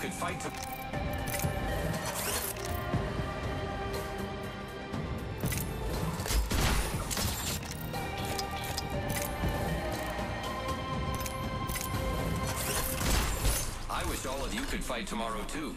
could fight to... I wish all of you could fight tomorrow too.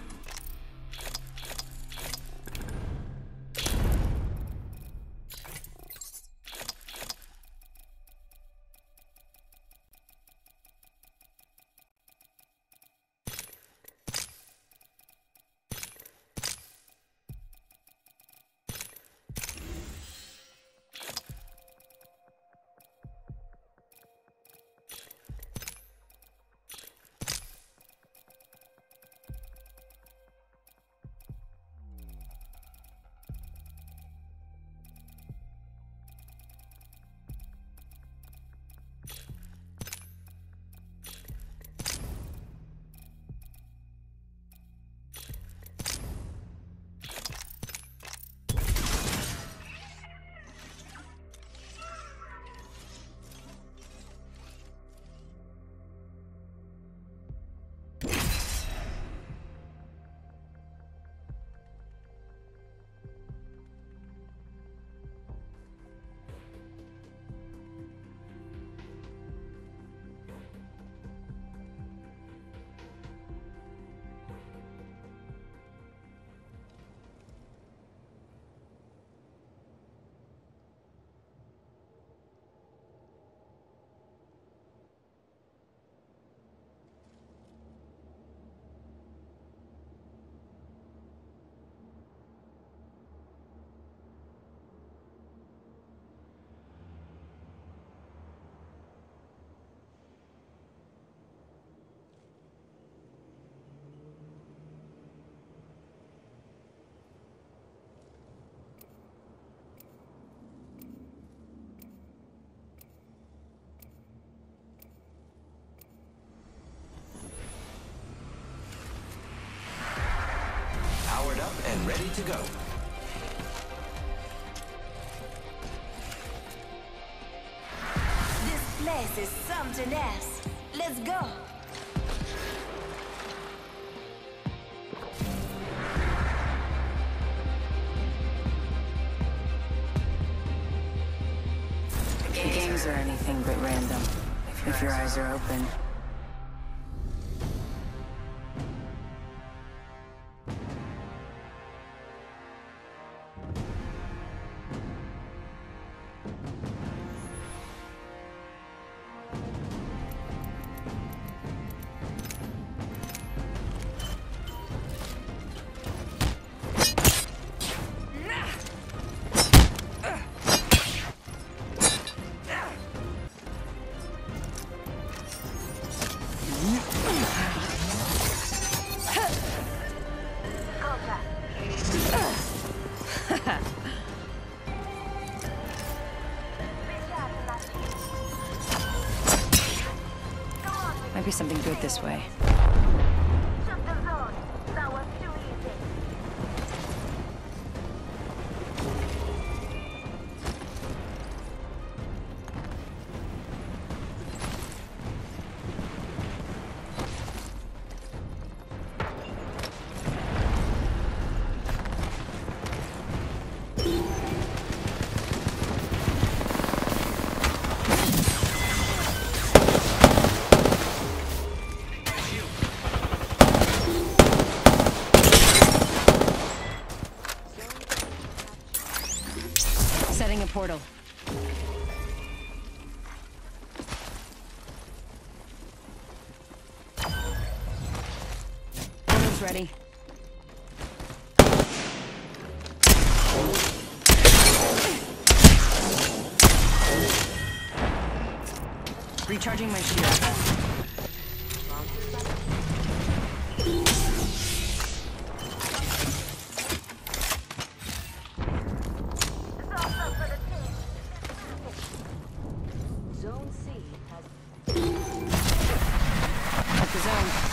Ready to go. This place is something else. Let's go. Games are anything but random, if your eyes are open. Might be something good this way. Recharging my shield. Zone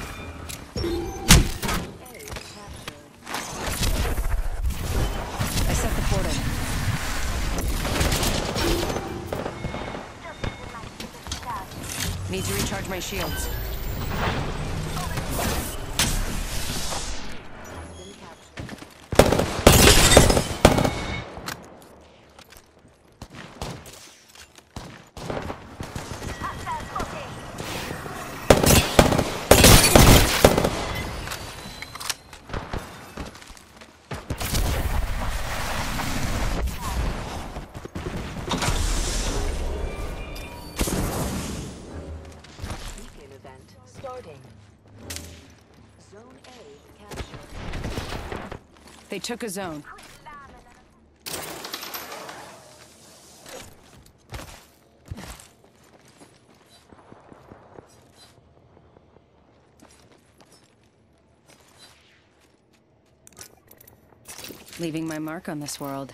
my shields. Starting. Zone A captured. They took a zone. Leaving my mark on this world.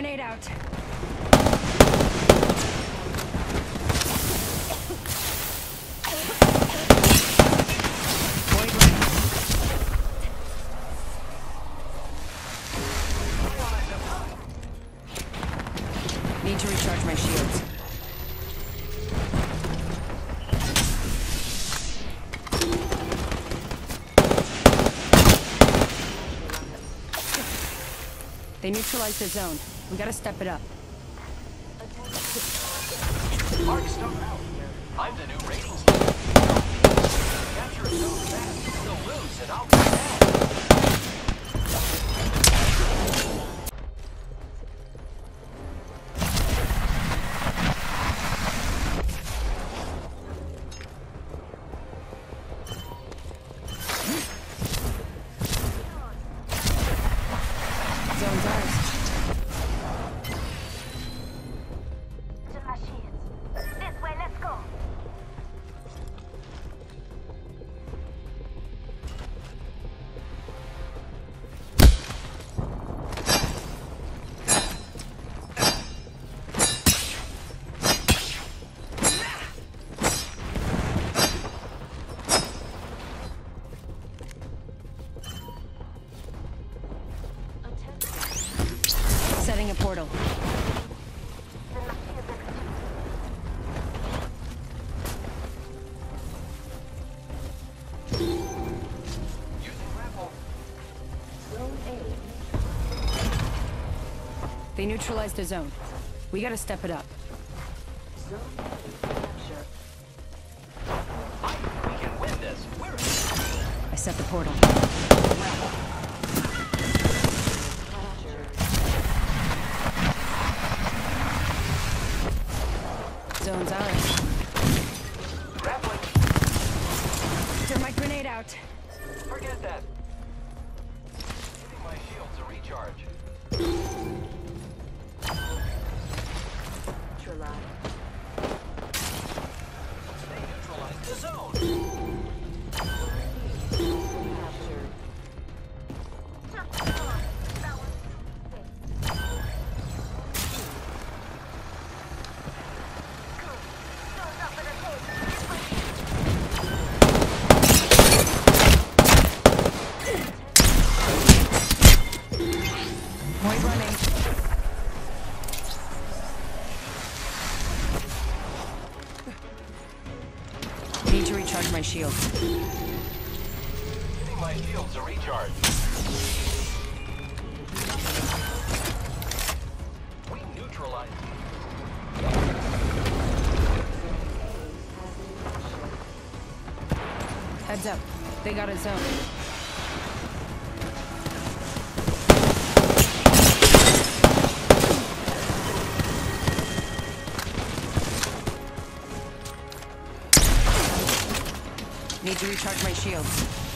grenade out. Need to recharge my shields. They neutralized the zone. We gotta step it up. Mark out. I'm the new ratings. Capture a zone fast. They'll lose and I'll be. They neutralized the zone. We gotta step it up. Zone A. I think we can win this. We're I set the portal. To my shield. Giving my shields a recharge. We neutralized. Heads up. They got a zone. To recharge my shields.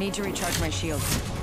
Need to recharge my shields.